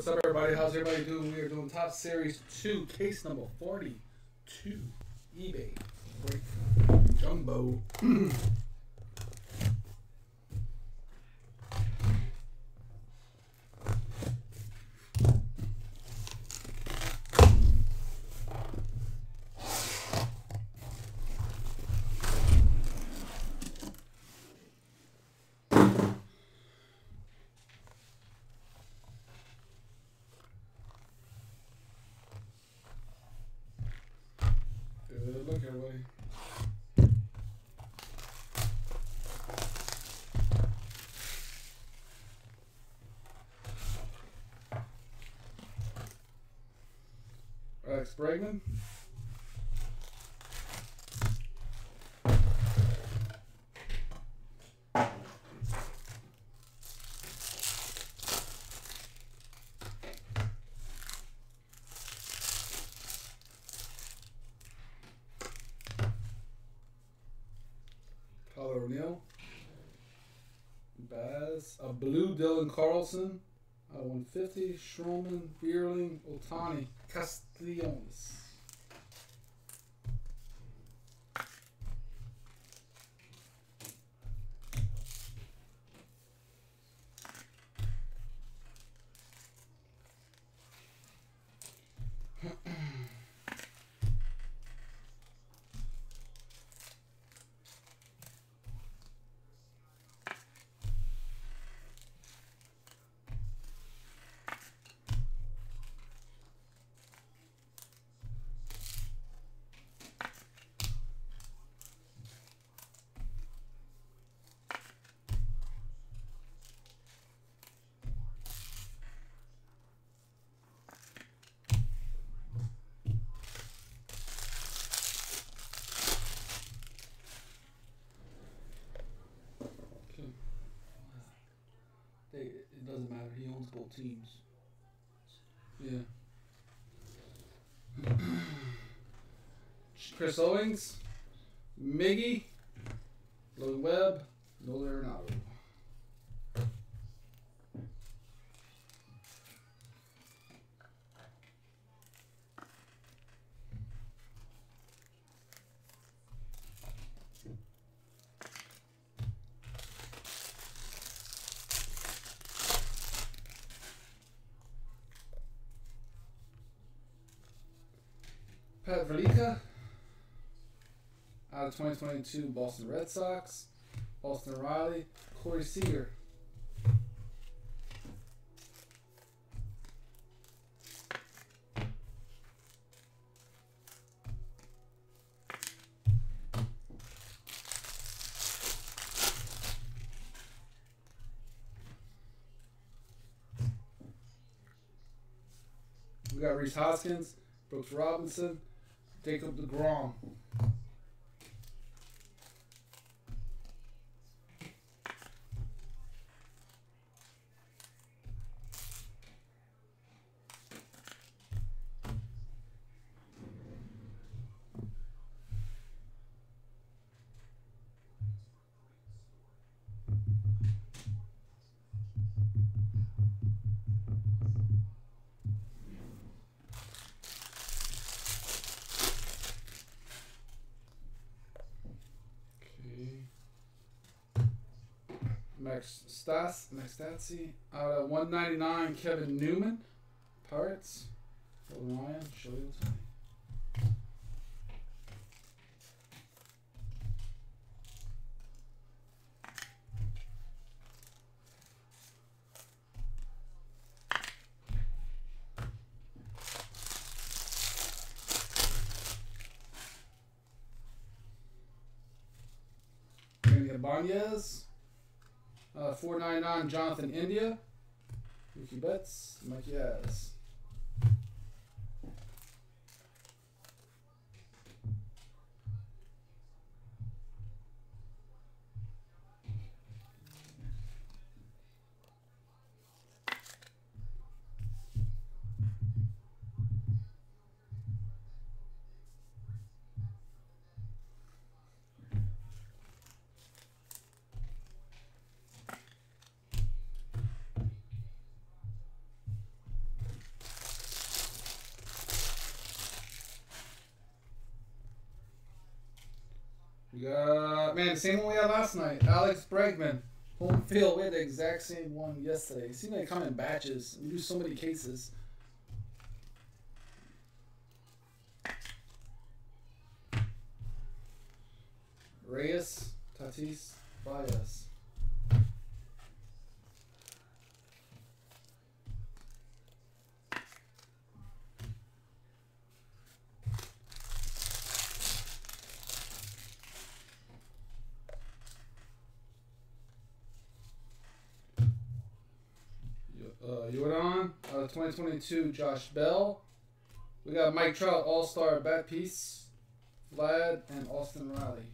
What's up, everybody? How's everybody doing? We are doing Topps Series 2, case number 42. eBay. Break. Jumbo. Good look, everybody. Alex Bregman. Tyler O'Neill. Baz. A blue Dylan Carlson. A 150. Schroman. Bierling. Ohtani. Castellanos. Okay. They, it doesn't matter. He owns both teams. Yeah. Chris Owings, Miggy, Logan Webb, Nolan Arenado. Pat Verlica out of 2022 Boston Red Sox. Austin Riley, Corey Seager. We got Rhys Hoskins, Brooks Robinson, Jacob DeGrom. Stassi. Out of 199, Kevin Newman. Pirates. Ryan, show you. We're gonna get Banyez. Uh, 499 Jonathan India. Ricky Betts. Mike Yaz. Same one we had last night. Alex Bregman. Home field. We had the exact same one yesterday. It seems like they come in batches. We do so many cases. Reyes, Tatis, Baez. Uh, Jordan, uh, 2022, Josh Bell. We got Mike Trout, All Star Bat Piece, Vlad, and Austin Riley.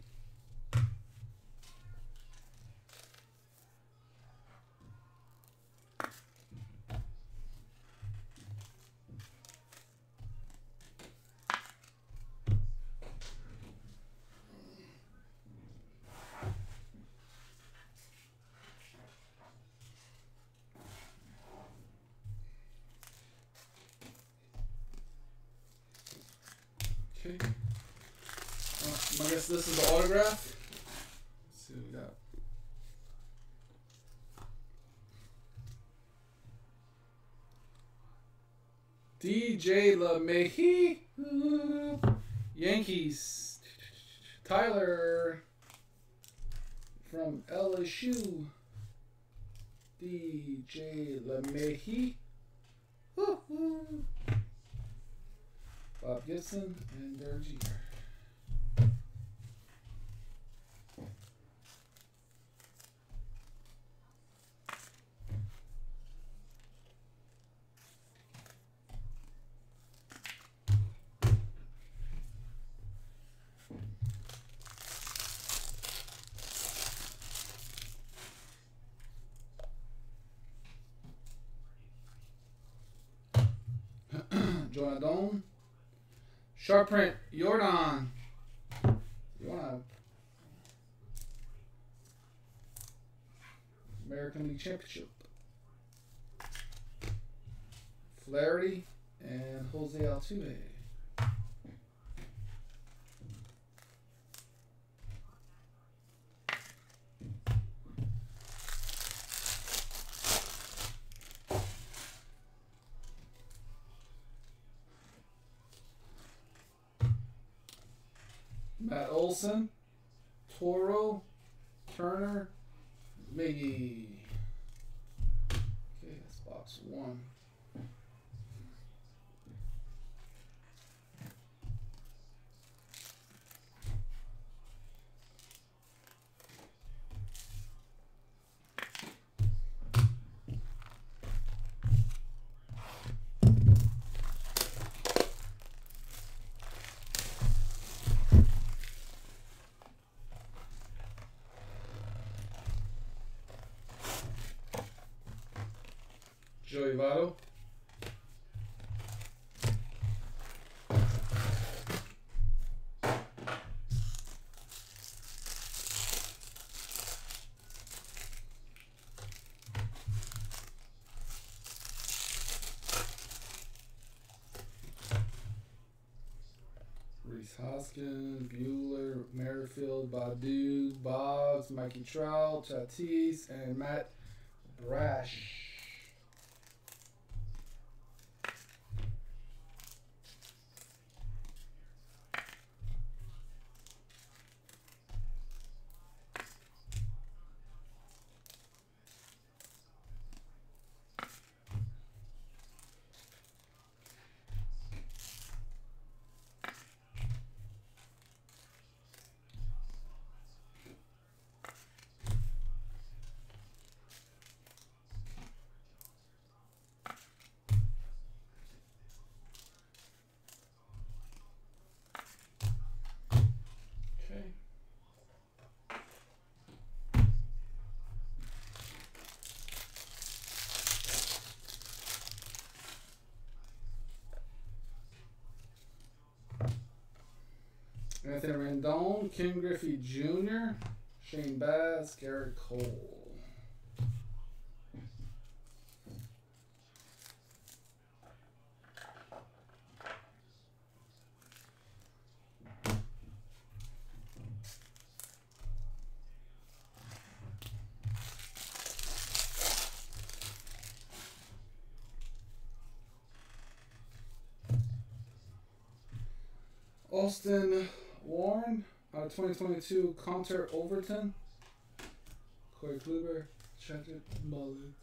Okay. Uh, I guess this is the autograph. Let's see what we got. DJ LeMahieu, Yankees. Tyler from LSU. DJ LeMahieu. Gibson and Derek Jeter. Jonah Dome. Sharp print, Jordan. Jordan. American League Championship. Flaherty and Jose Altuve. Olson, Toro, Turner, Miggy. Okay, that's box one. Joey Votto. Rhys Hoskins, Buehler, Merrifield, Baddoo, Bobs, Mikey Trout, Tatis, and Matt Brash. Okay. Anthony Rendon, Ken Griffey Jr., Shane Baz, Gerrit Cole. Austin Warren out of 2022 Counter Overton. Corey Kluber, Chadwick Mullen.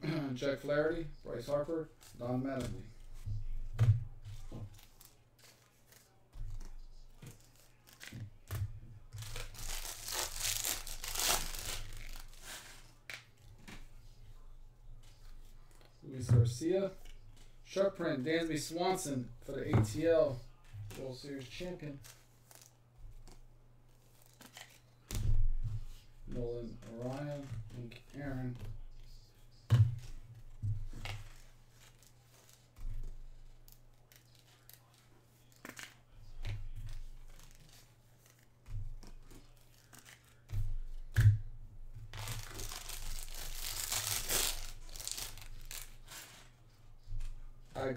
Jack Flaherty, Bryce Harper, Don Mattingly. Luis Garcia. Sharp print, Dansby Swanson for the ATL World Series champion. Nolan and Aaron.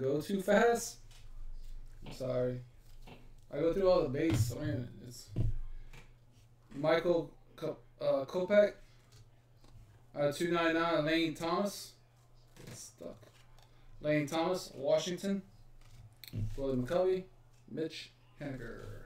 Go too fast. I'm sorry. I go through all the base. I mean, it's Michael uh. Uh, 299 Lane Thomas. It's stuck. Lane Thomas, Washington. William McCovey, Mitch Haniger.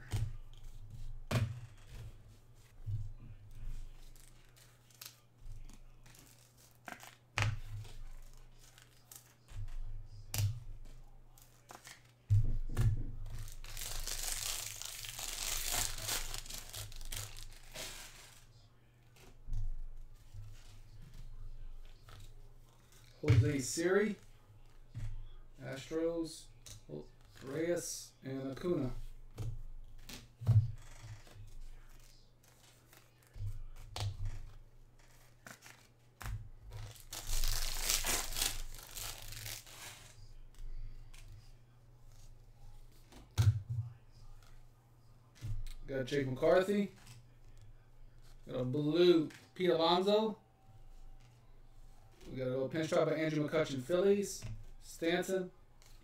Jose Siri, Astros, Reyes, and Acuna. Got Jake McCarthy. Got a blue Pete Alonso. We got a little pinch drop by Andrew McCutchen, Phillies, Stanton,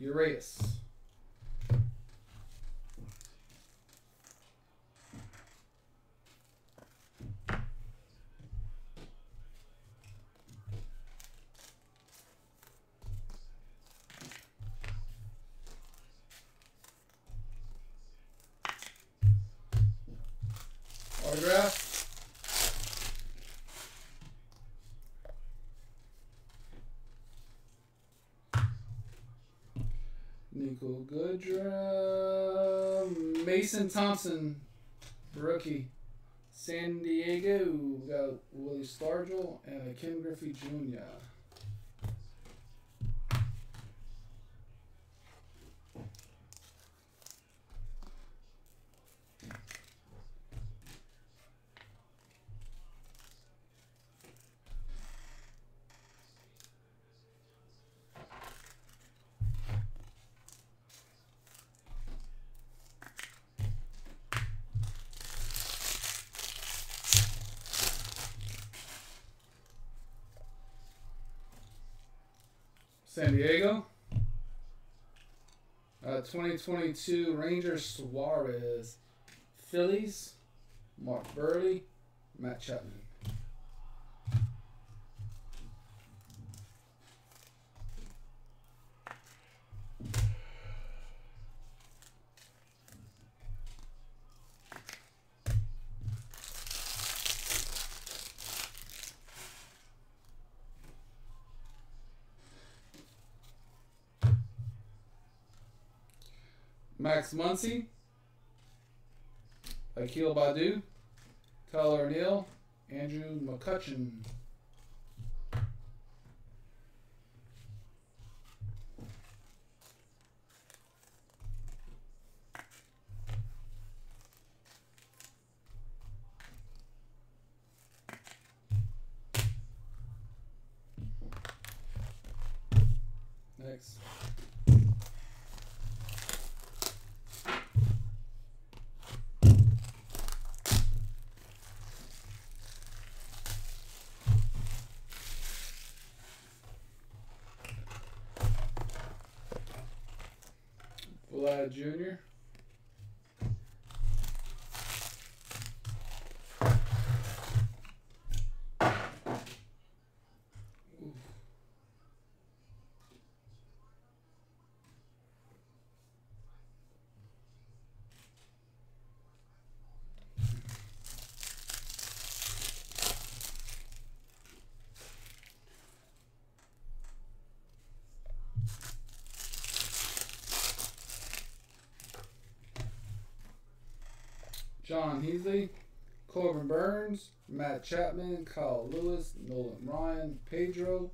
Urias. Autograph. Niko Goodrum. Mason Thompson, rookie. San Diego. We got Willie Stargell and Ken Griffey Jr. San Diego. Uh, 2022 Rangers Suarez. Phillies. Mark Buehrle. Matt Chapman. Max Muncy, Akil Baddoo, Tyler O'Neill, Andrew McCutchen. Next. Vlad Jr. Jon Heasley, Corbin Burnes, Matt Chapman, Kyle Lewis, Nolan Ryan, Pedro,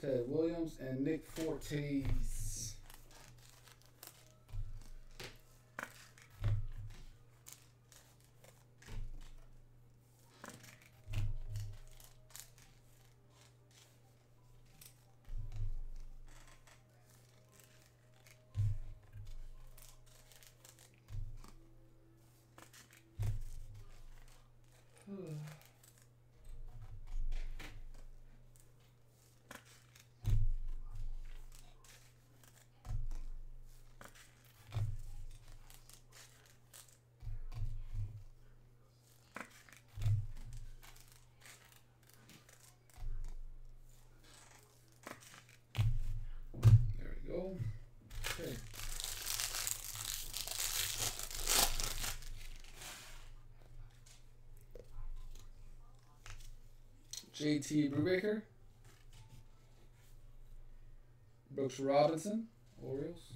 Ted Williams, and Nick Fortes. There we go. Okay. JT Brubaker. Brooks Robinson, Orioles.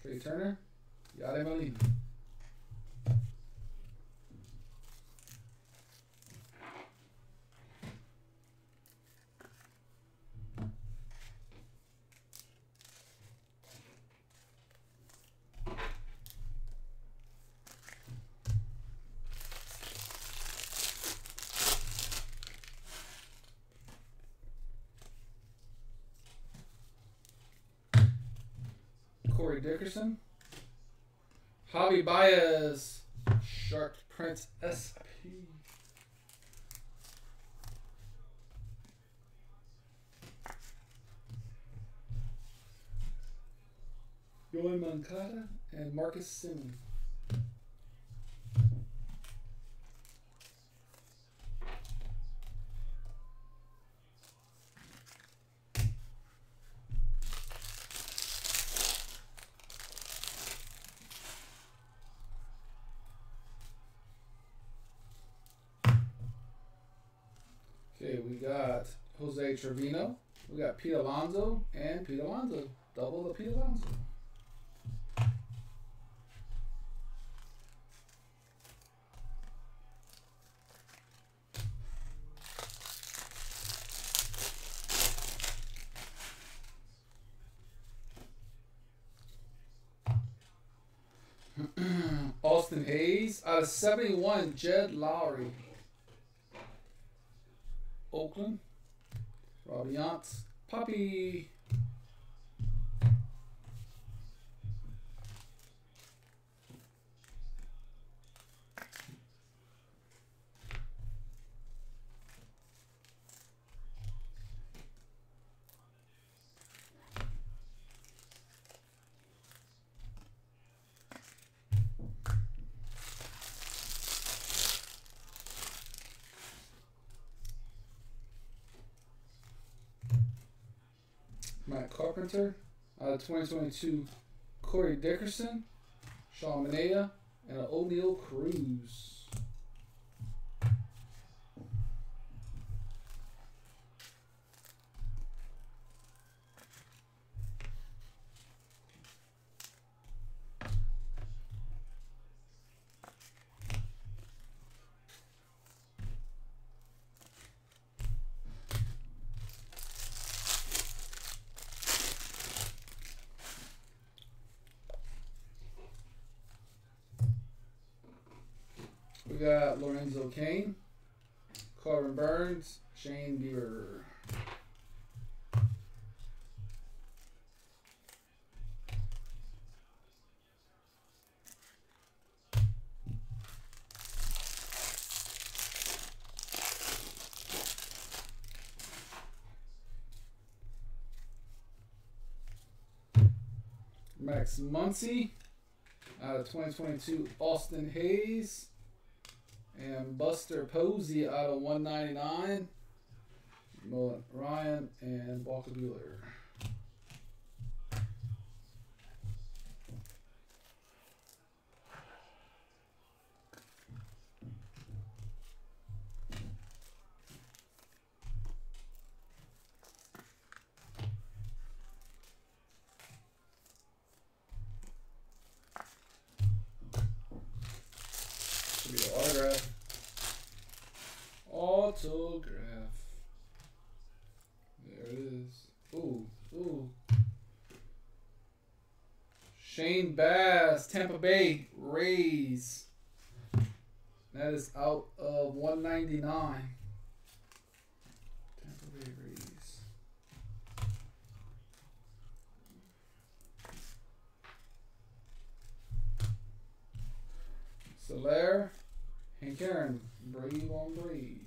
Trea Turner, Yadier Molina. Dickerson. Javi Baez. Shark Prince SP. Yoel Moncada and Marcus Simmons. Okay, we got Jose Trevino. We got Pete Alonso and Pete Alonso. Double the Pete Alonso. Austin Hays out of 71, Jed Lowrie. Oakland. Yance. Puppy. Matt Carpenter. Of uh, 2022, Corey Dickerson, Sean Manaea, and an Oneil Cruz. We Lorenzo Cain, Corbin Burnes, Shane Bieber. Max Muncy, uh, out of 2022, Austin Hays. And Buster Posey out of 199. Ryan and Walker Buehler. Should be autograph. Autograph. There it is. Ooh, ooh. Shane Baz, Tampa Bay Rays. That is out of 199. Tampa Bay Rays. Soler, Hank Aaron, Brave on Brave.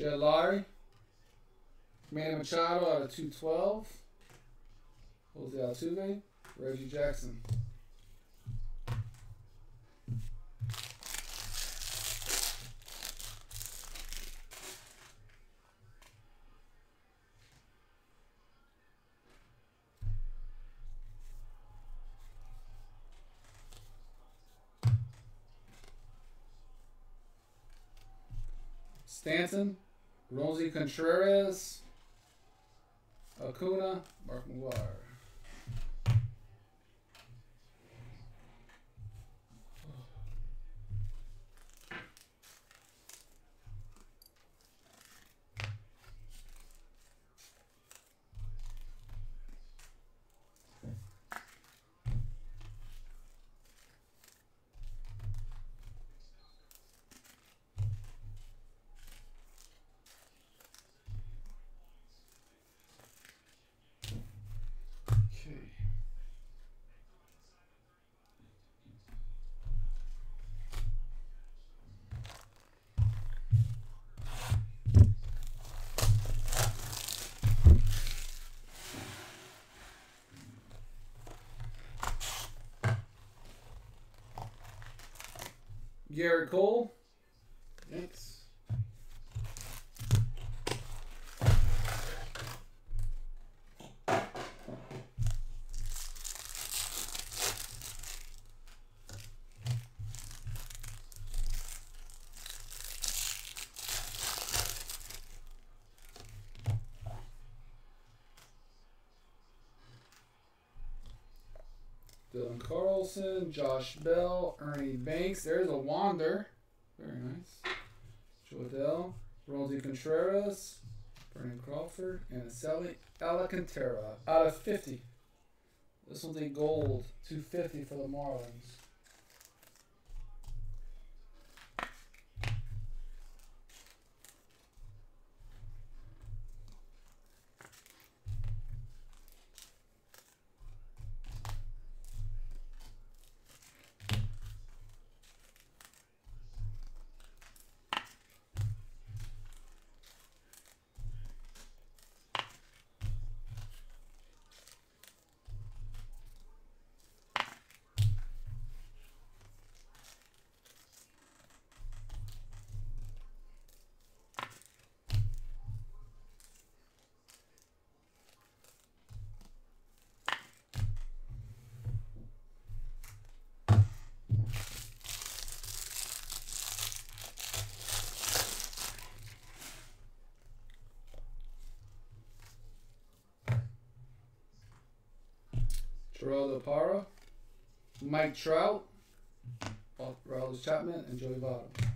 Jed Lowrie, Manny Machado out of 212. Jose Altuve, Reggie Jackson. Stanton, Roansy Contreras, Acuna, Mark McGwire. Gerrit Cole. Josh Bell, Ernie Banks. There's a Wander. Very nice. Jodell, Roansy Contreras, Vernon Crawford, and Sally Alcantara out of 50. This one's a gold, 250 for the Marlins. Gerardo Parra, Mike Trout, Riley Chapman, and Joey Votto.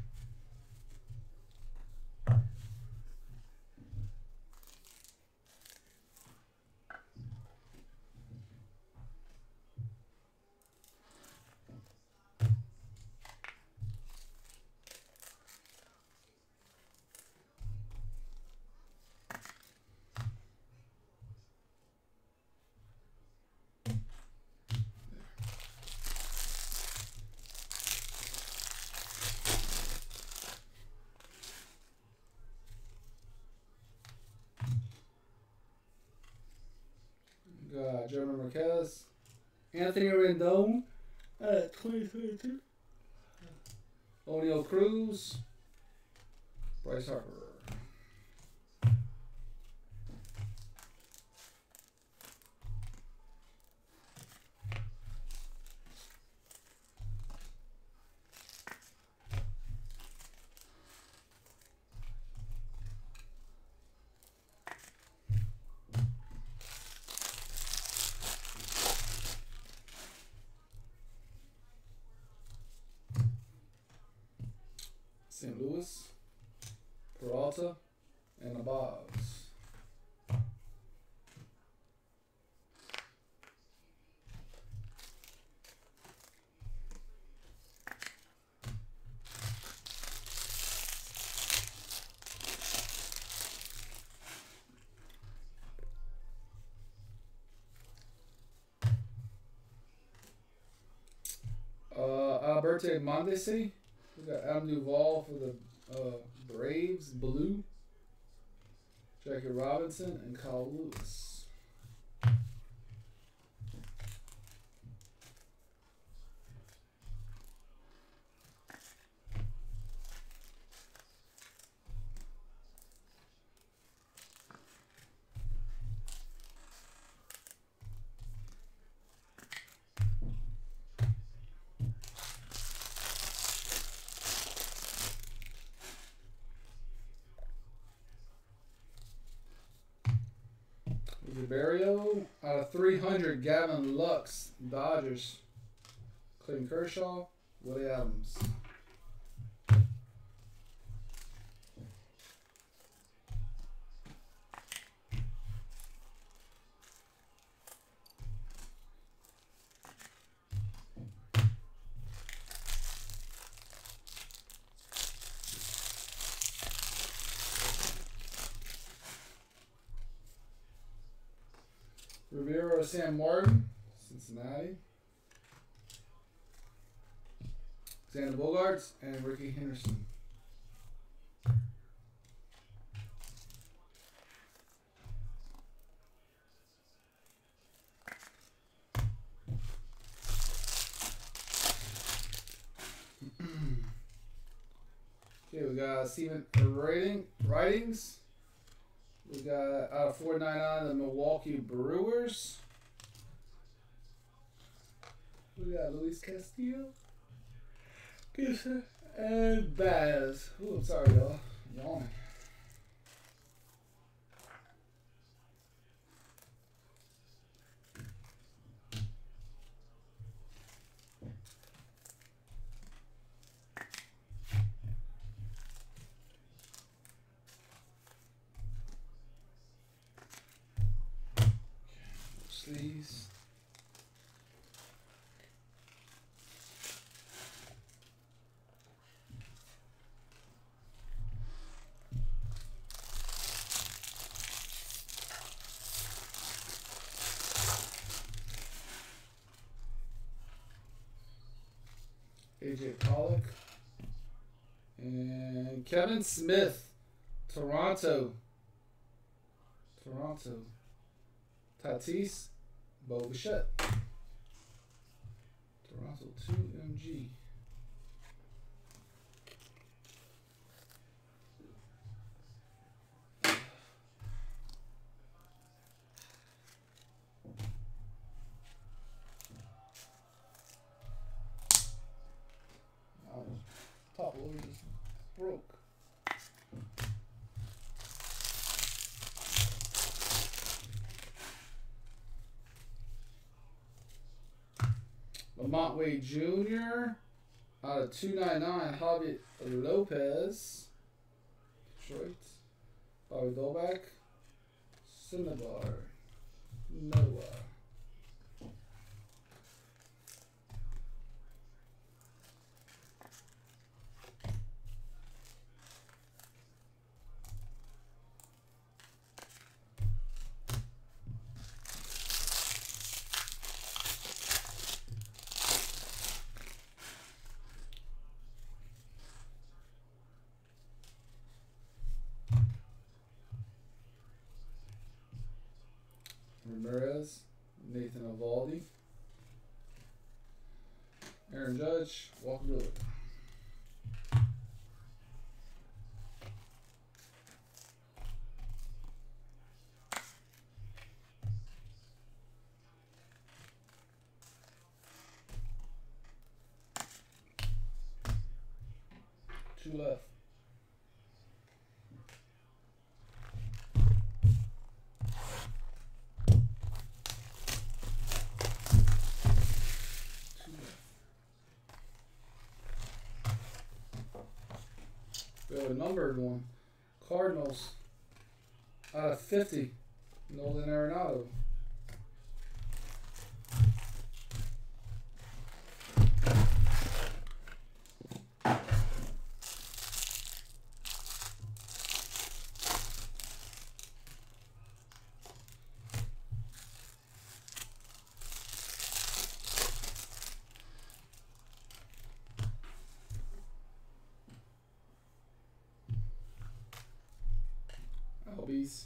Anthony Rendon at 2022. Uh, Oneil Cruz. Bryce Harper. St. Louis, Peralta, and the Bobs. Uh, Alberto Mondesi. We got Adam Duvall for the uh, Braves, blue. Jackie Robinson and Kyle Lewis. Barrio out of 300. Gavin Lux, Dodgers. Clayton Kershaw, Willie Adams. Sam Martin, Cincinnati. Xander Bogaerts and Rickey Henderson. okay, we got Steven Writing, Writings. We got out of 499 the Milwaukee Brewers. We got Luis Castillo. And eh, Baz. Ooh, I'm sorry, y'all. Yawning. Kevin Smith, Toronto. Toronto. Tatis, Bo Bichette. Toronto 2MG. Oh, top loader just broke. Lamont Wade Jr. out of 299, Javi Lopez. Detroit. Bobby Dalbec. Cinnabar. Noah. Two left. Two left. We have a numbered one. Cardinals out of 50. Nolan Arenado. Albies,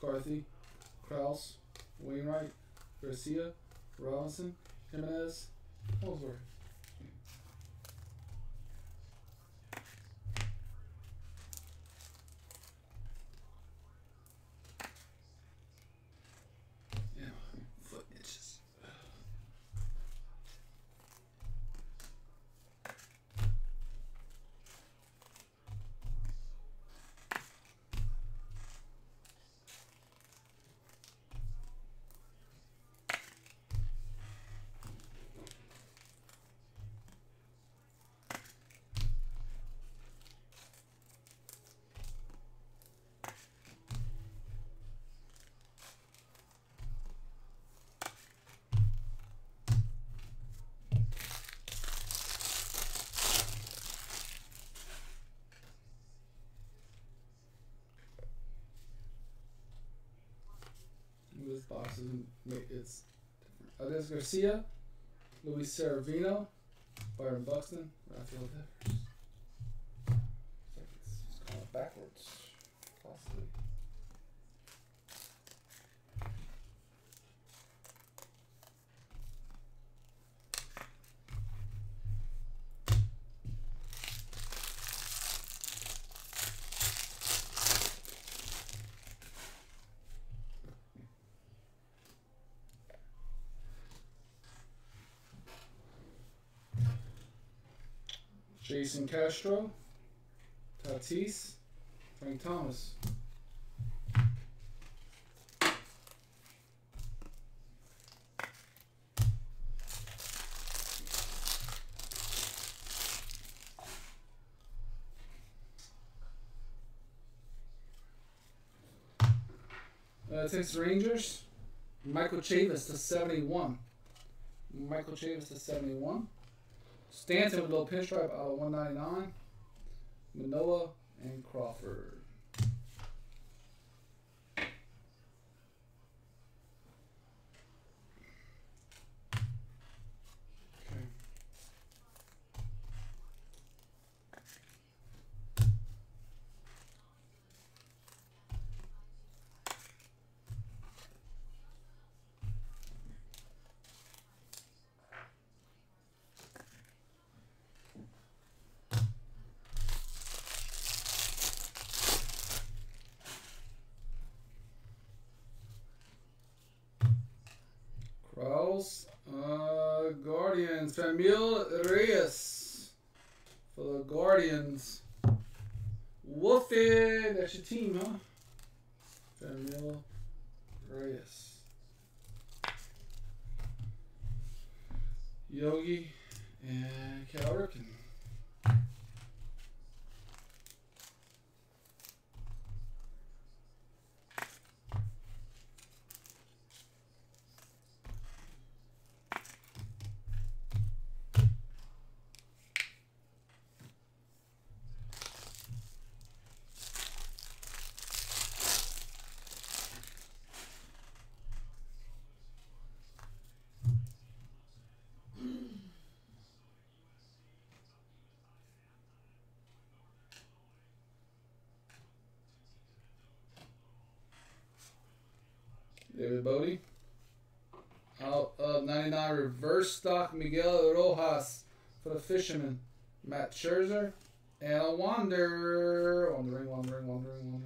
Carthy, Kraus, Wainwright, Garcia, Robinson, Jimenez, oh, Holsworth. It's different. Garcia, Luis Severino, Byron Buxton, Rafael Devers. It's like backwards, possibly. Jason Castro, Tatis, Frank Thomas. Uh, Texas Rangers, Michael Chavis to 71. Michael Chavis to 71. Stanton with a little pinstripe out of 199. Manaea and Crawford. mjög David Out of 99 reverse stock Miguel Rojas for the Fisherman. Max Scherzer. And a Wander. Wandering, wandering, wandering.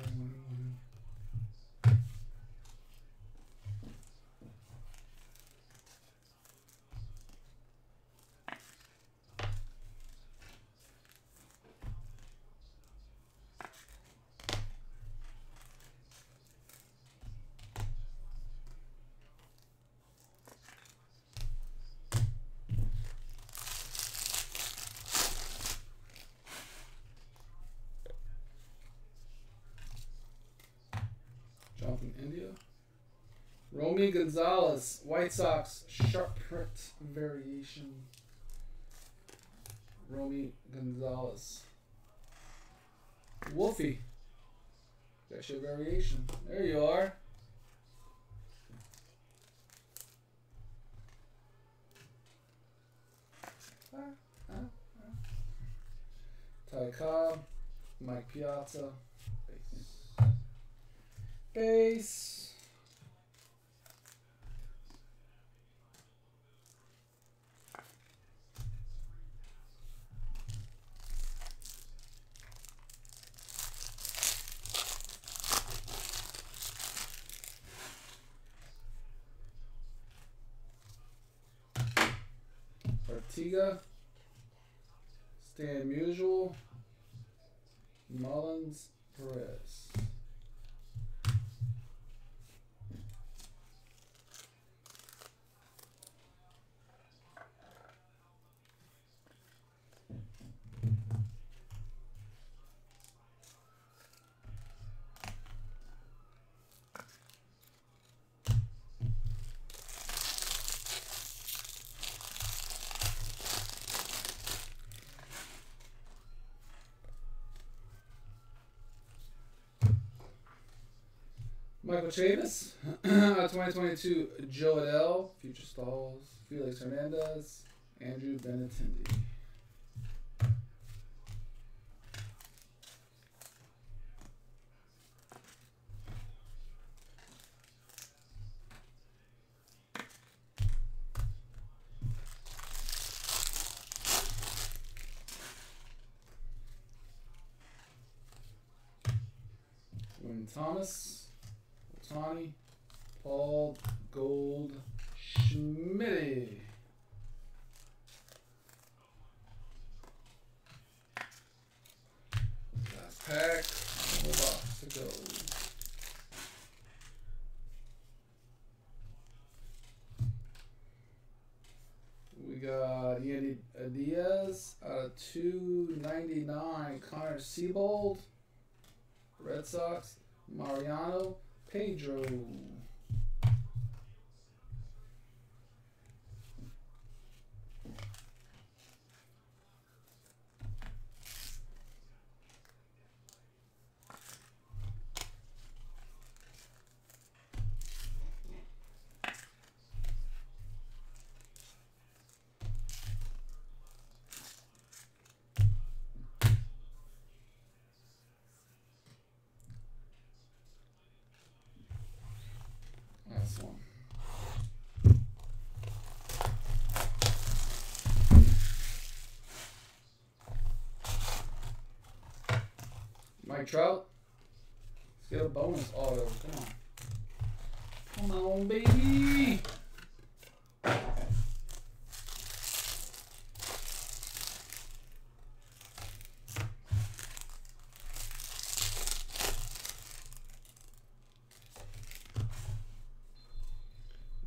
John from India. Romy Gonzalez, White Sox, sharp print variation. Romy Gonzalez. Wolfie. That's your variation. There you are. Ah, ah, ah. Ty Cobb, Mike Piazza. Base. Artiga, Stan Musial, Mullins, Perez. Michael Chavis, 2022 Jo Adell, Future Stalls, Felix Hernandez, Andrew. William Thomas, Gold Schmidt. Last pack, more box to go. We got Yandy Diaz out of 299. Connor Seabold, Red Sox. Mariano Pedro. Last one. Mike Trout. Let's get a bonus auto. Come on. Come on, baby.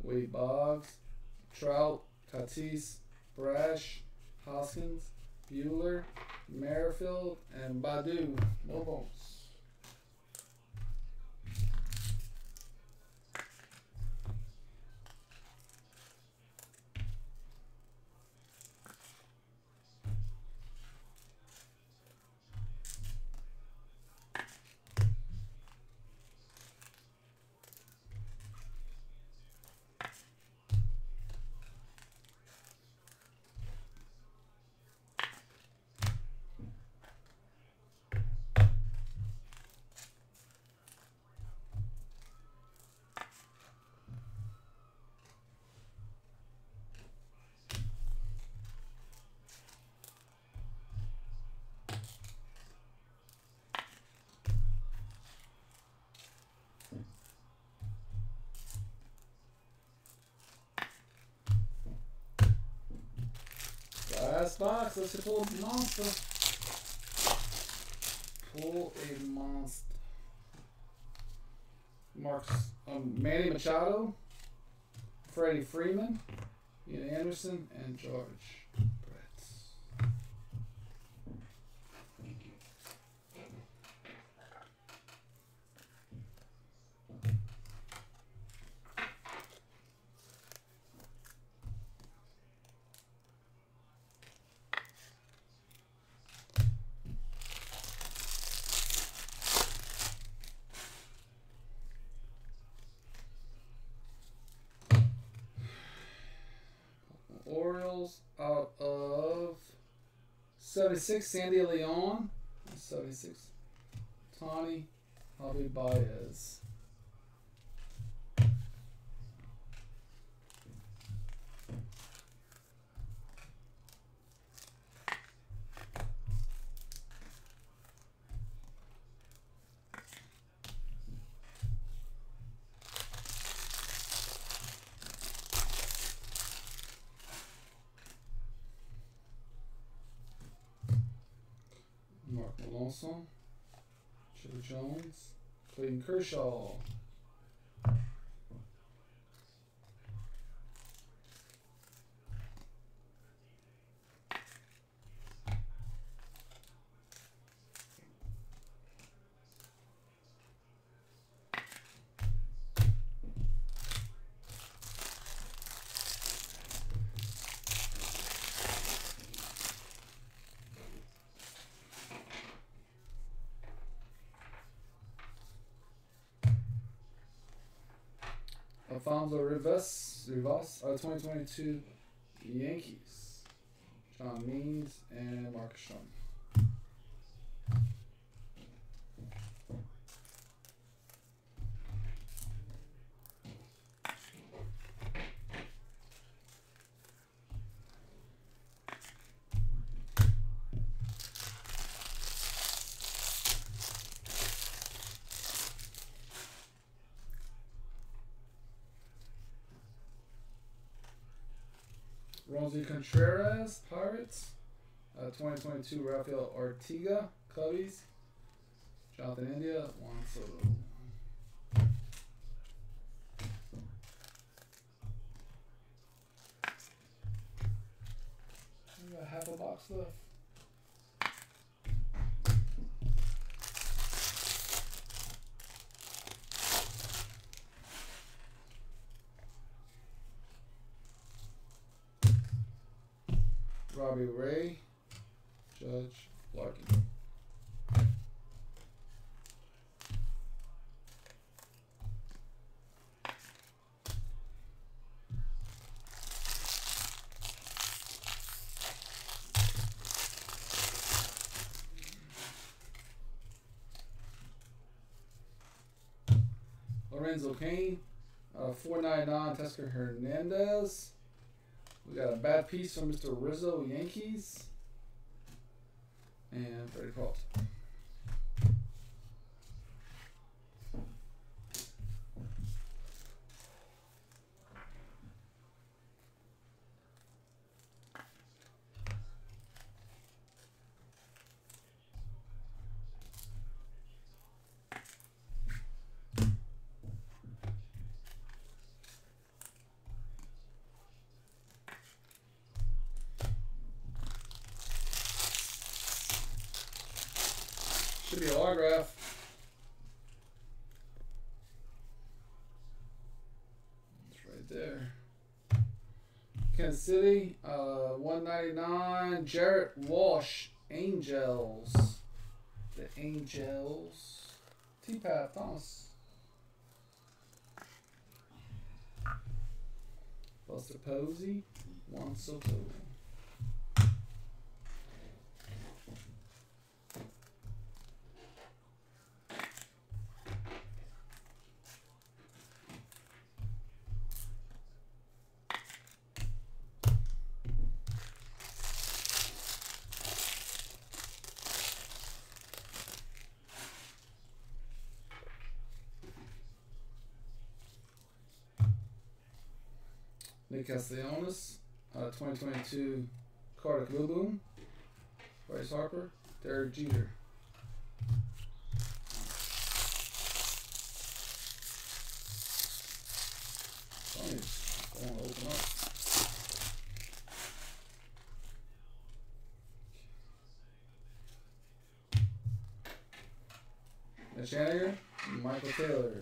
Wade Boggs, Trout, Tatis, Last box. Let's just pull a monster. Pull a monster. Marks um, Manny Machado, Freddie Freeman, Ian Anderson, and George Brett. Orioles out of 76, Sandy Leon. 76, Tawny, Javi Baez. Mark Melancon, Chipper Jones, Clayton Kershaw. Alfonso Rivas, Rivas, uh, 2022 Yankees. John Means and Marcus Sherman. Roansy Contreras, Pirates. Uh, 2022 Rafael Ortega, Cubbies. Jonathan India, Juan Soto. Half a box left. Lorenzo Cain, uh, 499 Teoscar Hernandez. We got a bad piece from Mr. Rizzo Yankees. And Freddie Colt. Should be an autograph. It's right there. Kansas City, uh, 199. Jared Walsh, Angels. The Angels. T Pat Thomas. Buster Posey, Juan Soto. Castellanos, uh, 2022 Carter Boom, Bryce Harper, Derek Jeter. Sony's going to open up. Mitch Haniger, Michael Taylor,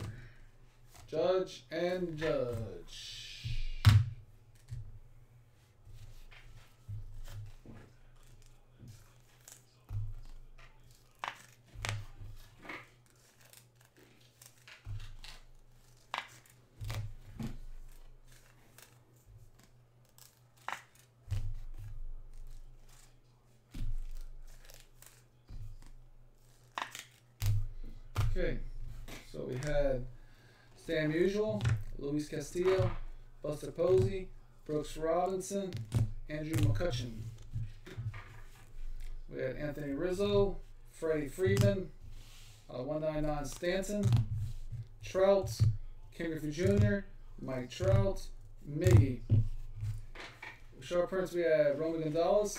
Judge and Judge. Okay, so we had Stan Musial, Luis Castillo, Buster Posey, Brooks Robinson, Andrew McCutchen. We had Anthony Rizzo, Freddie Freeman, uh, 199 Stanton, Trout, Ken Griffey Jr., Mike Trout, Miggy. Sharp prints we had Roman Gonzalez,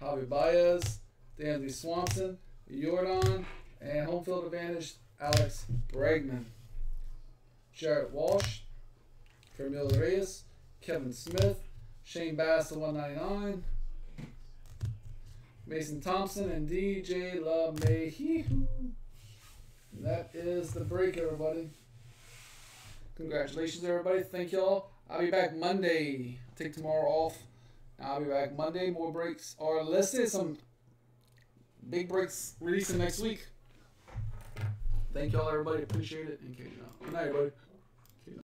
Javi Baez, Dansby Swanson, Jordan, and home field advantage, Alex Bregman. Jared Walsh, Camilo Reyes, Kevin Smith, Shane Baz to 199, Mason Thompson, and DJ LeMahieu. And that is the break, everybody. Congratulations, everybody. Thank y'all. I'll be back Monday. Take tomorrow off. I'll be back Monday. More breaks are listed. Some big breaks releasing next week. Thank y'all, everybody. Appreciate it. And Good night, everybody.